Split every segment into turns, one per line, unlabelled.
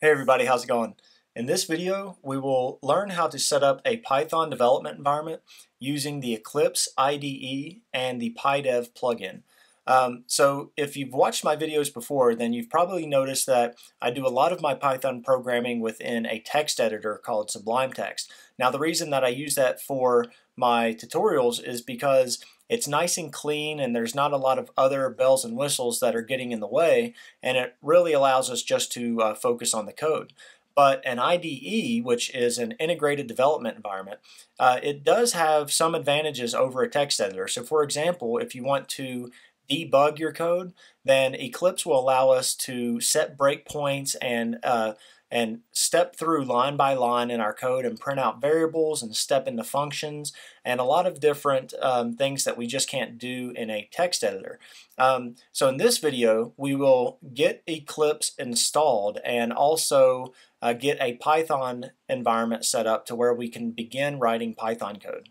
Hey everybody, how's it going? In this video, we will learn how to set up a Python development environment using the Eclipse IDE and the PyDev plugin. Um, so if you've watched my videos before, then you've probably noticed that I do a lot of my Python programming within a text editor called Sublime Text. Now the reason that I use that for my tutorials is because it's nice and clean and there's not a lot of other bells and whistles that are getting in the way and it really allows us just to uh, focus on the code. But an IDE, which is an integrated development environment, uh, it does have some advantages over a text editor. So for example, if you want to debug your code, then Eclipse will allow us to set breakpoints and uh, and step through line by line in our code and print out variables and step into functions and a lot of different um, things that we just can't do in a text editor. Um, so in this video, we will get Eclipse installed and also uh, get a Python environment set up to where we can begin writing Python code.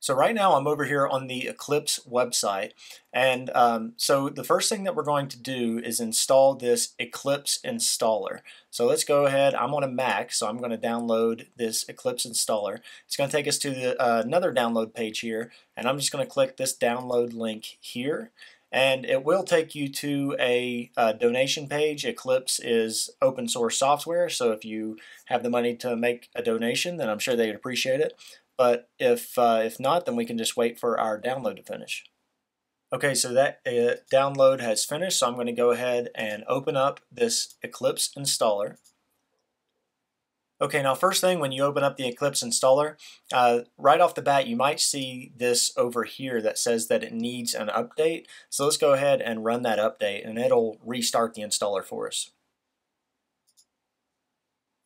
So right now I'm over here on the Eclipse website and um, so the first thing that we're going to do is install this Eclipse installer. So let's go ahead, I'm on a Mac so I'm going to download this Eclipse installer. It's going to take us to the, uh, another download page here and I'm just going to click this download link here and it will take you to a, a, donation page. Eclipse is open source software, so if you have the money to make a donation, then I'm sure they'd appreciate it. But if, uh, if not, then we can just wait for our download to finish. Okay, so that uh, download has finished, so I'm going to go ahead and open up this Eclipse installer. Okay, now first thing when you open up the Eclipse installer, uh, right off the bat you might see this over here that says that it needs an update. So let's go ahead and run that update and it'll restart the installer for us.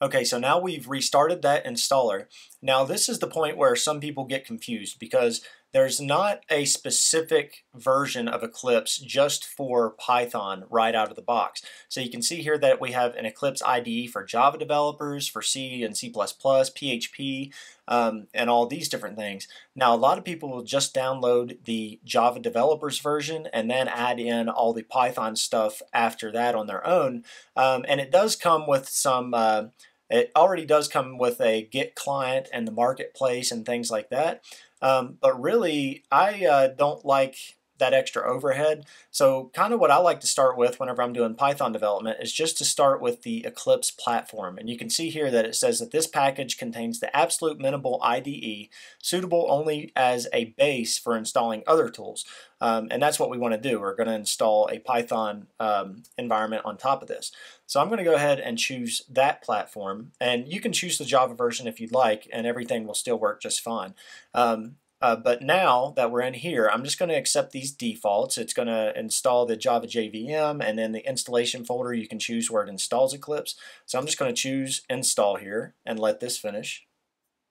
Okay, so now we've restarted that installer. Now this is the point where some people get confused because there's not a specific version of Eclipse just for Python right out of the box. So you can see here that we have an Eclipse IDE for Java developers, for C and C++, PHP, um, and all these different things. Now a lot of people will just download the Java developers version and then add in all the Python stuff after that on their own. Um, and it does come with some uh, it already does come with a Git client and the marketplace and things like that. Um, but really, I uh, don't like that extra overhead. So kind of what I like to start with whenever I'm doing Python development is just to start with the Eclipse platform. And you can see here that it says that this package contains the absolute minimal IDE, suitable only as a base for installing other tools. Um, and that's what we want to do. We're going to install a Python um, environment on top of this. So I'm going to go ahead and choose that platform. And you can choose the Java version if you'd like, and everything will still work just fine. Um, uh, but now that we're in here, I'm just going to accept these defaults. It's going to install the Java JVM and then the installation folder, you can choose where it installs Eclipse. So I'm just going to choose install here and let this finish.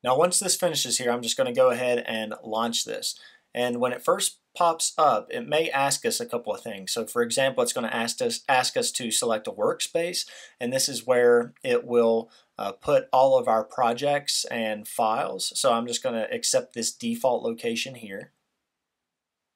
Now once this finishes here, I'm just going to go ahead and launch this. And when it first pops up, it may ask us a couple of things. So for example, it's going to ask us, ask us to select a workspace, and this is where it will uh, put all of our projects and files. So I'm just going to accept this default location here.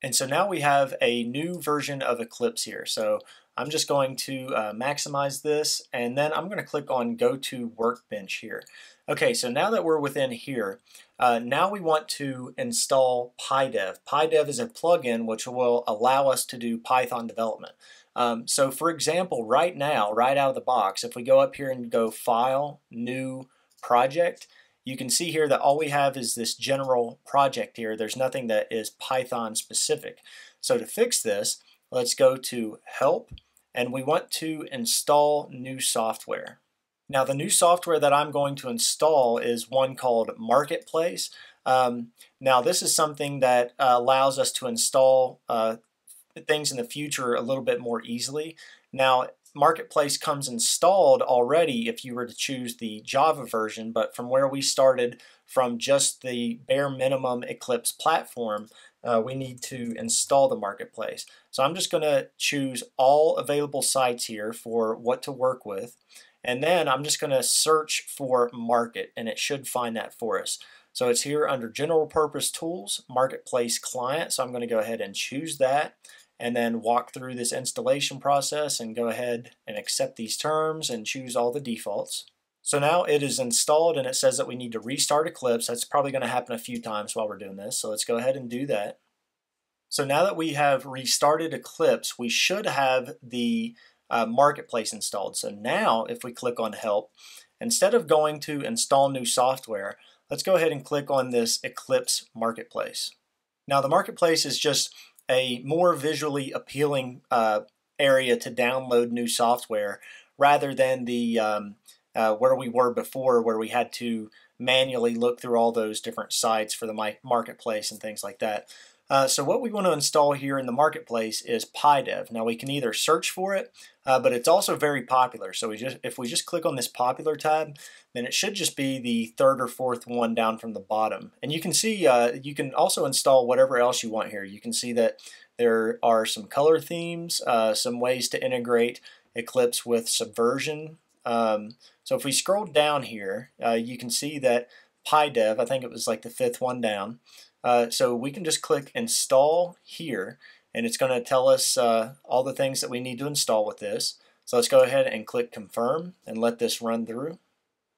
And so now we have a new version of Eclipse here. So I'm just going to uh, maximize this and then I'm going to click on go to workbench here. Okay, so now that we're within here, uh, now we want to install PyDev. PyDev is a plugin which will allow us to do Python development. Um, so for example, right now, right out of the box, if we go up here and go File, New, Project, you can see here that all we have is this general project here. There's nothing that is Python specific. So to fix this, let's go to Help, and we want to install new software. Now the new software that I'm going to install is one called Marketplace. Um, now this is something that uh, allows us to install uh, things in the future a little bit more easily. Now Marketplace comes installed already if you were to choose the Java version, but from where we started from just the bare minimum Eclipse platform, uh, we need to install the Marketplace. So I'm just going to choose all available sites here for what to work with. And then I'm just going to search for Market, and it should find that for us. So it's here under General Purpose Tools, Marketplace Client. So I'm going to go ahead and choose that. and then walk through this installation process and go ahead and accept these terms and choose all the defaults. So now it is installed and it says that we need to restart Eclipse. That's probably going to happen a few times while we're doing this. So let's go ahead and do that. So now that we have restarted Eclipse, we should have the uh, marketplace installed. So now if we click on help, instead of going to install new software, let's go ahead and click on this Eclipse marketplace. Now the marketplace is just a more visually appealing uh, area to download new software rather than the um, uh, where we were before where we had to manually look through all those different sites for the marketplace and things like that. Uh, so what we want to install here in the marketplace is PyDev. Now we can either search for it, uh, but it's also very popular. So we just if we just click on this popular tab, then it should just be the third or fourth one down from the bottom. And you can see uh, you can also install whatever else you want here. You can see that there are some color themes, uh, some ways to integrate Eclipse with Subversion. Um, so if we scroll down here, uh, you can see that PyDev, I think it was like the fifth one down, uh, so we can just click install here and it's going to tell us uh, all the things that we need to install with this. So let's go ahead and click confirm and let this run through.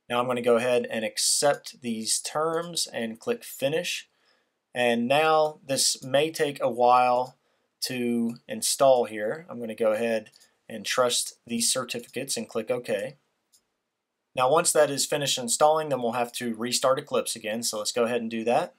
Now I'm going to go ahead and accept these terms and click finish. And now this may take a while to install here. I'm going to go ahead and trust these certificates and click OK. Now once that is finished installing, then we'll have to restart Eclipse again. So let's go ahead and do that.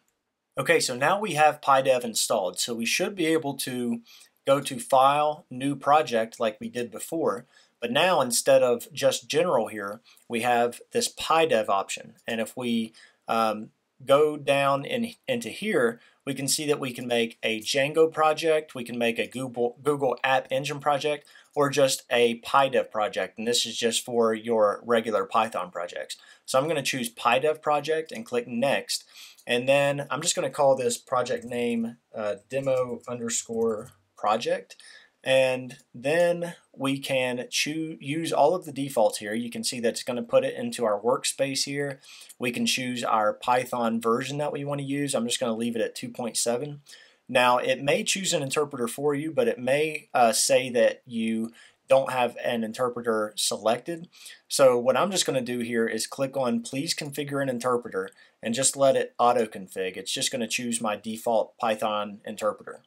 Okay, so now we have PyDev installed, so we should be able to go to File, New Project like we did before, but now instead of just General here, we have this PyDev option. And if we um, go down in, into here, we can see that we can make a Django project, we can make a Google, Google App Engine project, or just a PyDev project. And this is just for your regular Python projects. So I'm going to choose PyDev project and click Next. And then I'm just going to call this project name uh, demo underscore project. And then we can choose use all of the defaults here. You can see that it's going to put it into our workspace here. We can choose our Python version that we want to use. I'm just going to leave it at 2.7. Now, it may choose an interpreter for you, but it may uh, say that you don't have an interpreter selected. So what I'm just going to do here is click on please configure an interpreter and just let it auto config. It's just going to choose my default Python interpreter.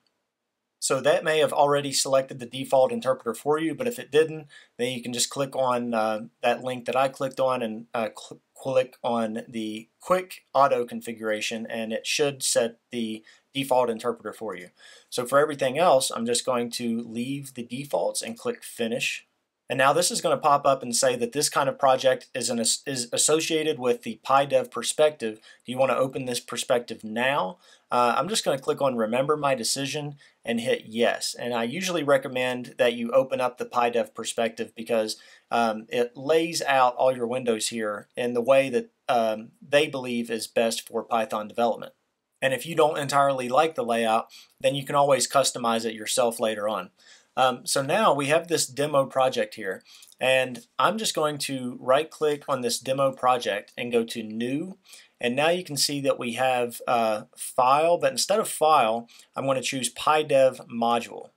So that may have already selected the default interpreter for you, but if it didn't, then you can just click on uh, that link that I clicked on and uh, cl click on the quick auto configuration and it should set the default interpreter for you. So for everything else, I'm just going to leave the defaults and click finish. And now this is going to pop up and say that this kind of project is, an, is associated with the PyDev perspective. Do you want to open this perspective now? Uh, I'm just going to click on remember my decision and hit yes. And I usually recommend that you open up the PyDev perspective because um, it lays out all your windows here in the way that um, they believe is best for Python development. And if you don't entirely like the layout, then you can always customize it yourself later on. Um, so now we have this demo project here and I'm just going to right click on this demo project and go to new and now you can see that we have uh, file but instead of file I'm going to choose PyDev module.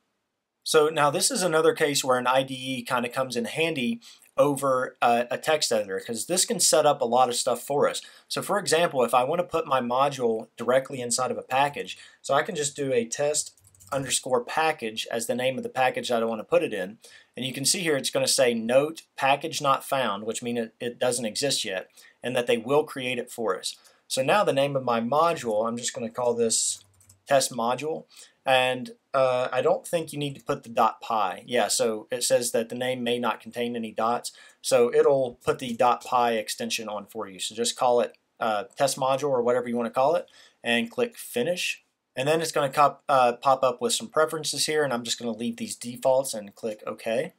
So now this is another case where an IDE kind of comes in handy over a, text editor because this can set up a lot of stuff for us. So for example, if I want to put my module directly inside of a package, so I can just do a test underscore package as the name of the package that I want to put it in. And you can see here it's going to say note package not found, which means it, it doesn't exist yet, and that they will create it for us. So now the name of my module, I'm just going to call this test module. And uh, I don't think you need to put the dot .py. Yeah, so it says that the name may not contain any dots. So it'll put the dot .py extension on for you. So just call it uh, test module or whatever you want to call it and click finish. And then it's going to uh, pop up with some preferences here and I'm just going to leave these defaults and click OK.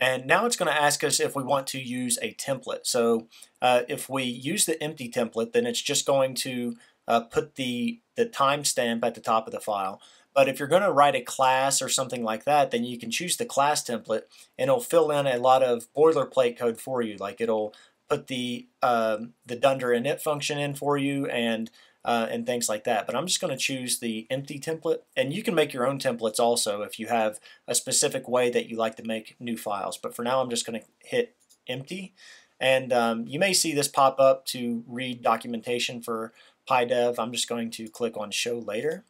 And now it's going to ask us if we want to use a template. So uh, if we use the empty template, then it's just going to uh, put the, the timestamp at the top of the file. But if you're going to write a class or something like that, then you can choose the class template and it'll fill in a lot of boilerplate code for you. Like it'll put the um, the dunder init function in for you and uh, and things like that. But I'm just going to choose the empty template. And you can make your own templates also if you have a specific way that you like to make new files. But for now, I'm just going to hit empty. And um, you may see this pop up to read documentation for PyDev. I'm just going to click on Show Later.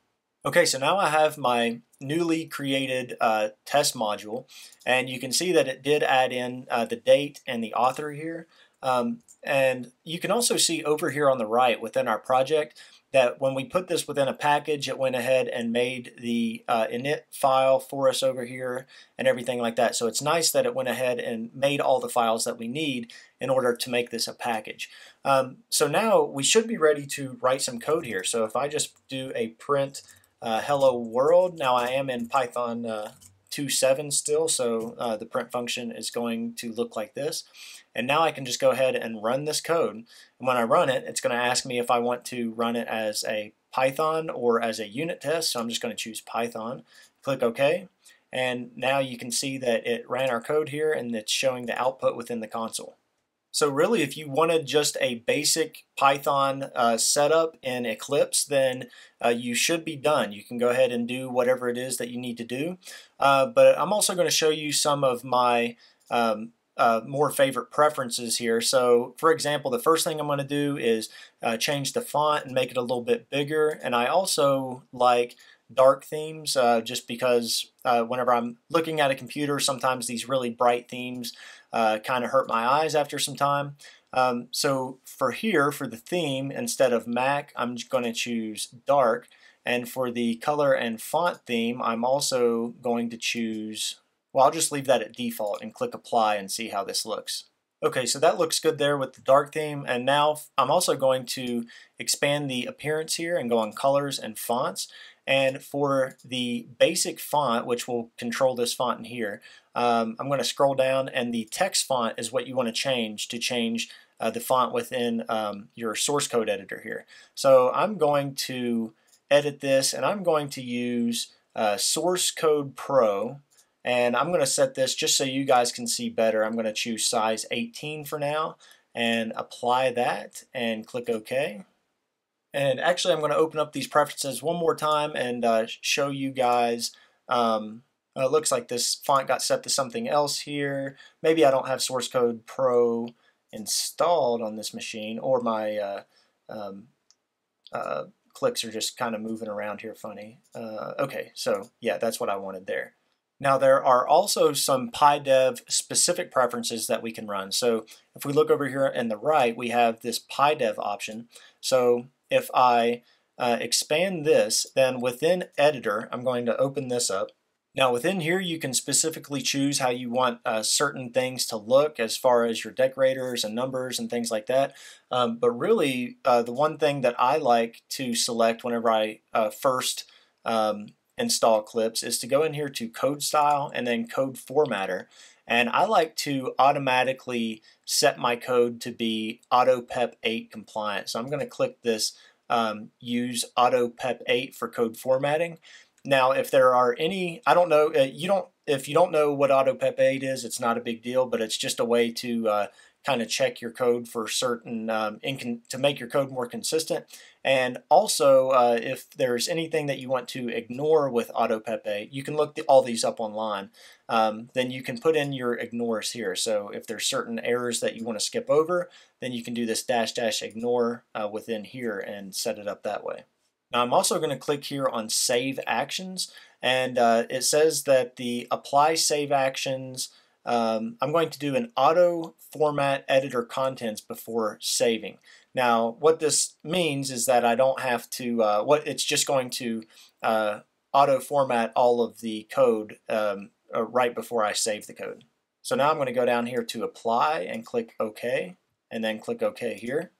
Okay, so now I have my newly created uh, test module, and you can see that it did add in uh, the date and the author here. Um, and you can also see over here on the right within our project that when we put this within a package, it went ahead and made the uh, init file for us over here and everything like that. So it's nice that it went ahead and made all the files that we need in order to make this a package. Um, so now we should be ready to write some code here. So if I just do a print uh, hello world, now I am in Python uh, 2.7 still, so uh, the print function is going to look like this. And now I can just go ahead and run this code. And when I run it, it's going to ask me if I want to run it as a Python or as a unit test. So I'm just going to choose Python. Click OK. And now you can see that it ran our code here and it's showing the output within the console. So really, if you wanted just a basic Python uh, setup in Eclipse, then uh, you should be done. You can go ahead and do whatever it is that you need to do. Uh, but I'm also going to show you some of my um, uh, more favorite preferences here. So for example, the first thing I'm going to do is uh, change the font and make it a little bit bigger. And I also like dark themes uh, just because uh, whenever I'm looking at a computer, sometimes these really bright themes uh, kind of hurt my eyes after some time. Um, so for here, for the theme, instead of Mac, I'm going to choose dark. And for the color and font theme, I'm also going to choose well, I'll just leave that at default and click apply and see how this looks. Okay, so that looks good there with the dark theme. And now I'm also going to expand the appearance here and go on colors and fonts. And for the basic font, which will control this font in here, um, I'm going to scroll down and the text font is what you want to change to change uh, the font within um, your source code editor here. So I'm going to edit this and I'm going to use uh, Source Code Pro and I'm going to set this just so you guys can see better. I'm going to choose size 18 for now and apply that and click OK. And actually I'm going to open up these preferences one more time and uh, show you guys um, it looks like this font got set to something else here. Maybe I don't have Source Code Pro installed on this machine or my uh, um, uh, clicks are just kind of moving around here funny. Uh, okay, so yeah, that's what I wanted there. Now there are also some PyDev specific preferences that we can run. So if we look over here in the right, we have this PyDev option. So if I uh, expand this, then within Editor, I'm going to open this up. Now within here, you can specifically choose how you want uh, certain things to look as far as your decorators and numbers and things like that. Um, but really, uh, the one thing that I like to select whenever I uh, first um, install Eclipse is to go in here to code style and then code formatter. And I like to automatically set my code to be AutoPep 8 compliant. So I'm going to click this um, use AutoPep 8 for code formatting. Now, if there are any, I don't know, uh, you don't, if you don't know what AutoPep 8 is, it's not a big deal, but it's just a way to uh, kind of check your code for certain um, to make your code more consistent. And also, uh, if there's anything that you want to ignore with AutoPep8, you can look the, all these up online. Um, then you can put in your ignores here. So if there's certain errors that you want to skip over, then you can do this dash dash ignore uh, within here and set it up that way. Now I'm also going to click here on Save Actions, and uh, it says that the Apply Save Actions um, I'm going to do an auto format editor contents before saving. Now, what this means is that I don't have to, uh, what it's just going to uh, auto format all of the code um, uh, right before I save the code. So now I'm going to go down here to apply and click OK, and then click OK here.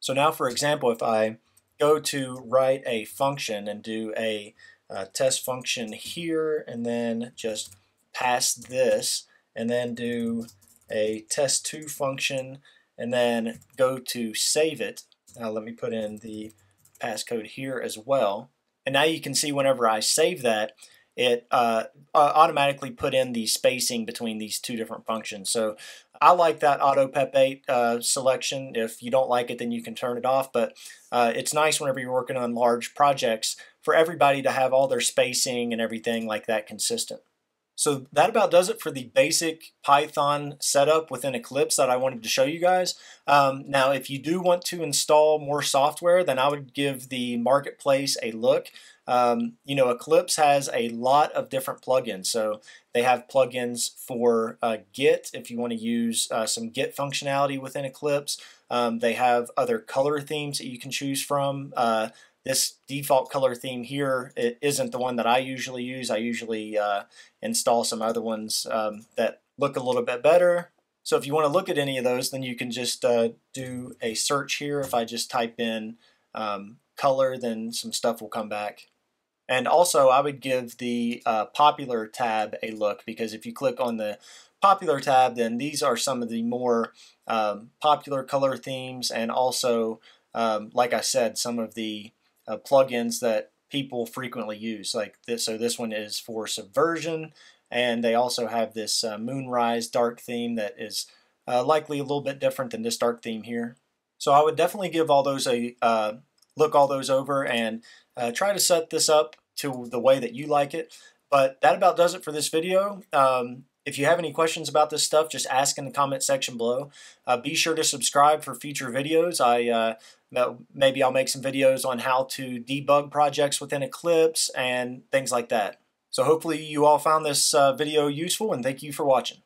So now, for example, if I go to write a function and do a uh, test function here, and then just pass this, and then do a test2 function and then go to save it. Now let me put in the passcode here as well. And now you can see whenever I save that, it uh, automatically put in the spacing between these two different functions. So I like that auto PEP8 uh, selection. If you don't like it, then you can turn it off. But uh, it's nice whenever you're working on large projects for everybody to have all their spacing and everything like that consistent. So that about does it for the basic Python setup within Eclipse that I wanted to show you guys. Um, now, if you do want to install more software, then I would give the Marketplace a look. Um, you know, Eclipse has a lot of different plugins. So they have plugins for uh, Git if you want to use uh, some Git functionality within Eclipse. Um, they have other color themes that you can choose from. Uh, this default color theme here it isn't the one that I usually use. I usually uh, install some other ones um, that look a little bit better. So if you want to look at any of those, then you can just uh, do a search here. If I just type in um, color, then some stuff will come back. And also, I would give the uh, popular tab a look because if you click on the popular tab, then these are some of the more um, popular color themes and also, um, like I said, some of the uh, plugins that people frequently use. Like this, so this one is for Subversion, and they also have this uh, Moonrise dark theme that is uh, likely a little bit different than this dark theme here. So I would definitely give all those a uh, look all those over and uh, try to set this up to the way that you like it. But that about does it for this video. Um, if you have any questions about this stuff, just ask in the comment section below. Uh, be sure to subscribe for future videos. I uh, maybe I'll make some videos on how to debug projects within Eclipse and things like that. So hopefully you all found this uh, video useful and thank you for watching.